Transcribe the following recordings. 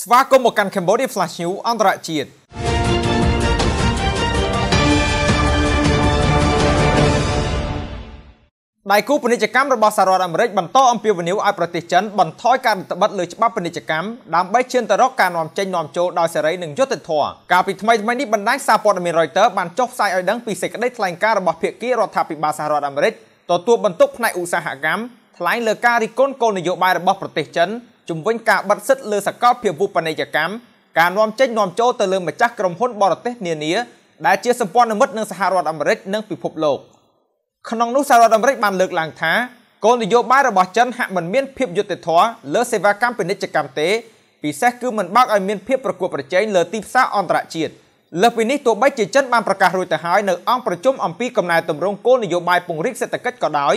ស្វាគមន៍មកកាន់ Cambodia Flash News អន្តរជាតិដៃគូពាណិជ្ជកម្មរបស់សហរដ្ឋអាមេរិកបន្តអំពាវនាវឲ្យប្រទេសចិនបន្ថយការរដ្ឋបិទលើច្បាប់ពាណិជ្ជកម្មដើម្បីឈានទៅរកការនាំចេញនាំចូលដោយសេរីនិងយុត្តិធម៌កាលពីថ្មីៗនេះបណ្ដាញសារព័ត៌មាន Reuters បានចុះផ្សាយឲ្យដឹងពីសេចក្តីថ្លែងការណ៍របស់ភាគីរដ្ឋាភិបាលសហរដ្ឋអាមេរិកទទួលបន្ទុកផ្នែកឧស្សាហកម្មថ្លែងលើការរិះគន់គោលនយោបាយរបស់ប្រទេសចិន ជំវិញការបិទសិទ្ធិលើសកលភាវូបនីយកម្មការនាំចេញនាំចូលទៅលើម្ចាស់ក្រុមហ៊ុនបរទេសនានាដែលជាសម្ព័ន្ធមិត្តនឹងសហរដ្ឋអាមេរិកនិងពិភពលោកក្នុងនោះសហរដ្ឋអាមេរិកបានលើកឡើងថាគោលនយោបាយរបស់ចិនហាក់មិនមានភាពយុត្តិធម៌លើសេវាកម្មពាណិជ្ជកម្មទេពិសេសគឺមិនបើកឲ្យមានភាពប្រកួតប្រជែងលើទីផ្សារអន្តរជាតិលើសពីនេះទោះបីជាចិនបានប្រកាសរួចទៅហើយនៅអង្គប្រជុំអំពីកំណែទម្រង់គោលនយោបាយពង្រីកសេដ្ឋកិច្ចក៏ដោយ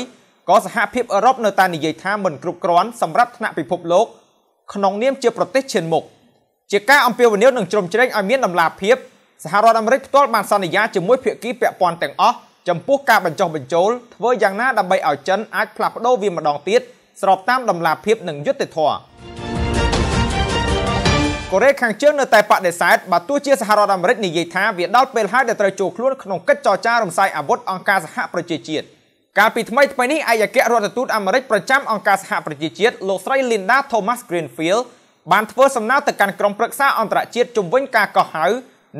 ក៏សហភាពអឺរ៉ុបនៅតែនិយាយថាមិនគ្រប់គ្រាន់សម្រាប់ថ្នាក់ពិភពលោក ក្នុងនាមជាប្រទេសឈានមុខជាការអំពាវនាវនឹងជ្រោមជ្រែងឲ្យមានដំណាភាពសហរដ្ឋអាមេរិកផ្ទាល់បានសន្យាជាមួយភាគីពាក់ព័ន្ធទាំងអស់ចំពោះការបញ្ចុះបញ្ចូលធ្វើយ៉ាងណាដើម្បីឲ្យចិនអាចផ្លាស់ប្ដូរវាម្ដងទៀតស្របតាមដំណាភាពនិងយុត្តិធម៌កូរ៉េខាងជើងនៅតែបដិសេធបើទោះជាសហរដ្ឋអាមេរិកនិយាយថាវាដល់ពេលហើយដែលត្រូវចូលខ្លួនក្នុងកិច្ចចរចារំសាយអាវុធអង្គការសហប្រជាជាតិ កាលពីថ្មីថ្មីនេះឯកអគ្គរដ្ឋទូតអាមេរិកប្រចាំអង្គការសហប្រជាជាតិលោកស្រី Linda Thomas Greenfield បានធ្វើសំណើទៅកាន់ក្រុមប្រឹក្សាអន្តរជាតិជំវិញការកោះហៅ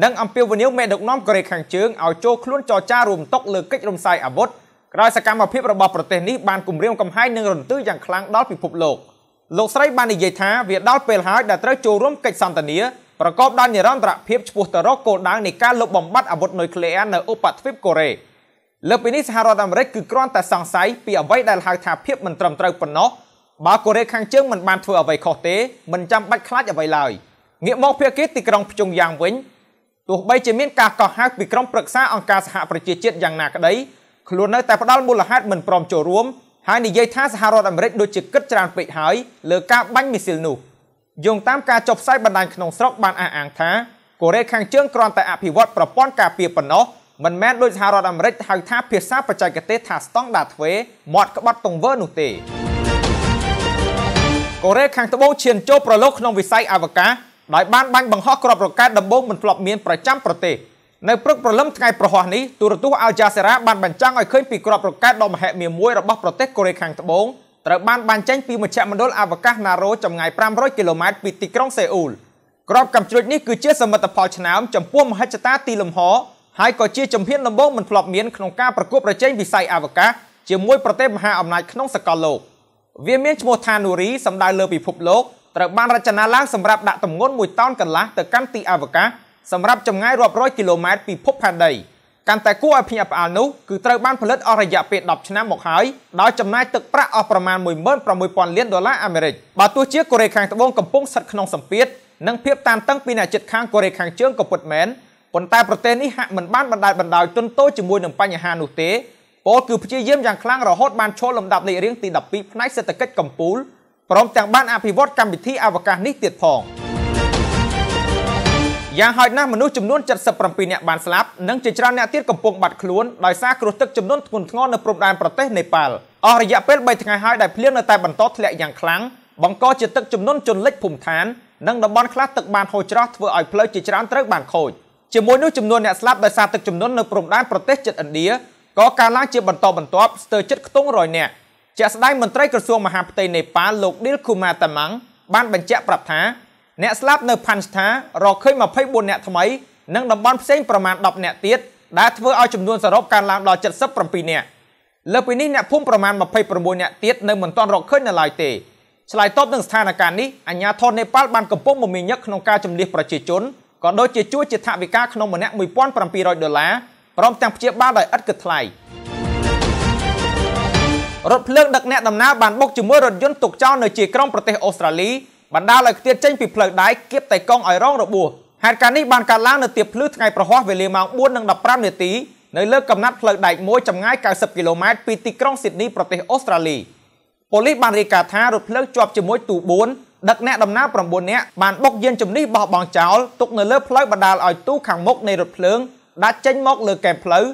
និងអំពាវនាវមេដឹកនាំកូរ៉េខាងជើងឲ្យចូលខ្លួនចរចារួមតុលើកិច្ចរំសាយអាវុធក្រោយសកម្មភាពរបស់ប្រទេសនេះបានគំរាមកំហែងនិងរន្ទឺយ៉ាងខ្លាំងដល់ពិភពលោកលោកស្រីបាននិយាយថាវាដល់ពេលហើយដែលត្រូវចូលរួមកិច្ចសន្ទនាប្រកបដោយនិរន្តរភាពឆ្ពោះទៅរកគោលដៅនៃការលុបបំបាត់អាវុធនុយក្លេអ៊ែរនៅឧបទ្វីបកូរ៉េ លើពីនេះសហរដ្ឋអាមេរិកគឺគ្រាន់តែសង្ស័យពីអ្វីដែលហៅថាភាពមិនត្រឹមត្រូវប៉ុណ្ណោះបើកូរ៉េខាងជើងមិនបានធ្វើអ្វីខុសទេមិនចាំបាច់ខ្លាចអ្វីឡើយងាកមកភាគីទីក្រុងភ្ជុងយ៉ាងវិញទោះបីជាមានការកោះហៅពីក្រុមប្រឹក្សាអង្គការសហប្រជាជាតិយ៉ាងណាក្តីខ្លួននៅតែផ្ដាល់មូលហេតុមិនព្រមចូលរួមហើយនិយាយថាសហរដ្ឋអាមេរិកដូចជាគិតច្រើនពេកហើយលើការបាញ់មីស៊ីលនោះយោងតាមការចុះផ្សាយបណ្ដាញក្នុងស្រុកបានអះអាងថាកូរ៉េខាងជើងគ្រាន់តែអភិវឌ្ឍប្រព័ន្ធការពារប៉ុណ្ណោះ មិនមែនដោយសហរដ្ឋអាមេរិកហៅថាភាសាបច្ចេកទេសថាស្តង់ដារទ្វេមាត់ក្បត់ទង្វើនោះទេកូរ៉េខាងត្បូងឈានចូលប្រឡូកក្នុងវិស័យអវកាសដោយបានបាញ់បង្ហោះគ្រាប់រ៉ុកែតដំបូងមិនធ្លាប់មានប្រចាំប្រទេសនៅព្រឹកព្រលឹមថ្ងៃប្រហ័សនេះទូរទស្សន៍អាល់យ៉ាសេរ៉ាបានបញ្ចាំងឲ្យឃើញពីគ្រាប់រ៉ុកែតដ៏មហិមាមួយរបស់ប្រទេសកូរ៉េខាងត្បូងត្រូវបានបាញ់ចេញពីមជ្ឈមណ្ឌលអវកាសណារ៉ូចម្ងាយ500គីឡូម៉ែត្រពីទីក្រុងសេអ៊ូលក្របកាំជ្រួចនេះគឺជាសមិទ្ធផលឆ្នើមចំពោះមហិច្ឆតាទីលំហ ហើយក៏ជាជំហានដំបូងមិនធ្លាប់មានក្នុងការប្រកួតប្រជែងវិស័យអវកាសជាមួយប្រទេសមហាអំណាចក្នុងសកលលោកវាមានឈ្មោះថានូរីសំដៅលើពិភពលោកត្រូវបានរចនាឡើងសម្រាប់ដាក់ទម្ងន់1តោនកន្លះទៅកាន់ទីអវកាសសម្រាប់ចម្ងាយរាប់រយគីឡូម៉ែត្រពីភពផែនដីកាន់តែគួរឲ្យភ្ញាក់ផ្អើលនោះគឺត្រូវបានផលិតអស់រយៈពេល10ឆ្នាំមកហើយដោយចំណាយទឹកប្រាក់អស់ប្រមាណ16000លានដុល្លារអាមេរិកបើទោះជាកូរ៉េខាងត្បូងកំពុងស្ថិតក្នុងសម្ពាធនិងភាពតានតឹងពីអ្នកជិតខាងកូរ៉េខាងជើងក៏ពិតមែន ប៉ុន្តែប្រទេសនេះហាក់មិនបានបណ្ដាលបណ្ដោយទន់តូចជាមួយនឹងបញ្ហានោះទេពលគឺព្យាយាមយ៉ាងខ្លាំងរហូតបានឈរលំដាប់លេខរៀងទី12ផ្នែកសេដ្ឋកិច្ចកម្ពុជាព្រមទាំងបានអភិវឌ្ឍកម្មវិធីអវកាសនេះទៀតផងយ៉ាងហោចណាស់មនុស្សចំនួន77នាក់បានស្លាប់និងជាច្រើនអ្នកទៀតកំពុងបាត់ខ្លួនដោយសារគ្រោះទឹកចំនួនធ្ងន់ធ្ងរនៅព្រំដែនប្រទេសនេប៉ាល់អស់រយៈពេល3ថ្ងៃហើយដែលភ្លៀងនៅតែបន្តធ្លាក់យ៉ាងខ្លាំងបង្កជាទឹកចំនួនជន់លិចភូមិឋាននិងតំបន់ខ្លះទឹកបានហូរច្រោះធ្វើឲ្យផ្លូវជាច្រើនត្រូវបានខូច ជាមួយនោះចំនួនអ្នកស្លាប់ដោយសារទឹកជំនន់នៅព្រំដែនប្រទេសជិតឥណ្ឌាក៏កើនឡើងជាបន្តបន្ទាប់ស្ទើរជិតខ្ទង់100នាក់ជាក់ស្ដែងមន្ត្រីក្រសួងមហាផ្ទៃនេប៉ាល់លោកឌីលគូម៉ាតាម៉ាំងបានបញ្ជាក់ប្រាប់ថាអ្នកស្លាប់នៅផាន់ស្ថារកឃើញ24អ្នកថ្មីនិងតំបន់ផ្សេងប្រមាណ10អ្នកទៀតដែលធ្វើឲ្យចំនួនសរុបកើនឡើងដល់77អ្នកលើពីនេះអ្នកភូមិប្រមាណ26អ្នកទៀតនៅមិនទាន់រកឃើញនៅឡើយទេឆ្លើយតបនឹងស្ថានភាពនេះអាជ្ញាធរនេប៉ាល់បានកំពុងមមាញឹកក្នុងការជំនះប្រជាជន ក៏ដូចជាជួយជាថវិកាក្នុងម្នាក់1700ដុល្លារព្រមទាំងព្យាបាលដោយឥតគិតថ្លៃរថភ្លើងដឹកអ្នកដំណើរបានបុកជាមួយរថយន្តទុកចោលនៅជាក្រុងប្រទេសអូស្ត្រាលីបណ្ដាលឲ្យខ្ទាតចេញពីផ្លូវដែកគៀបតែកង់ឲ្យរងរបួសហេតុការណ៍នេះបានកើតឡើងនៅទៀបភ្លឺថ្ងៃប្រហ័សវេលាម៉ោង4:15នាទីនៅលើកំណាត់ផ្លូវដែកមួយចម្ងាយ90គីឡូម៉ែត្រពីទីក្រុងស៊ីដនីប្រទេសអូស្ត្រាលីប៉ូលីសបានរាយការណ៍ថារថភ្លើងជាប់ជាមួយទូ4 ដឹកអ្នកដំណើរ9នាក់បានបុកយានជំនិះបោះបង់ចោលទុកនៅលើផ្លូវបណ្ដាលឲ្យទូខាងមុខនៃរថភ្លើងដាច់ចេញមកលើកែមផ្លូវ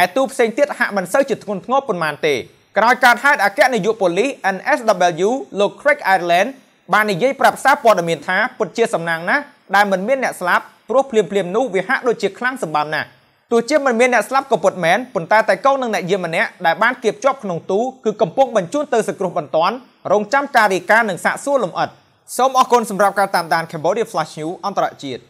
ឯទូផ្សេងទៀតហាក់មិនសូវជាធ្ងន់ធ្ងរប៉ុន្មានទេក្រោយការហេតុអគ្គនាយកប៉ូលីស NSW លោក Craig Ireland បាននិយាយប្រាប់សារព័ត៌មានថាពិតជាសំណាងណាស់ដែលមិនមានអ្នកស្លាប់ព្រោះភ្លាមភ្លាមនោះវាហាក់ដូចជាខ្លាំងសម្បំណាស់ទោះជាមិនមានអ្នកស្លាប់ក៏ពិតមែនប៉ុន្តែតែកូននឹងអ្នកយាមម្នាក់ដែលបានគៀបជាប់ក្នុងទូគឺកំពុងបញ្ជូនទៅសង្គ្រោះបន្ទាន់រងចាំការរាយការណ៍និងសាកសួរលំអិត សូមអរគុណសម្រាប់ការតាមដាន Cambodia Flash News អន្តរជាតិ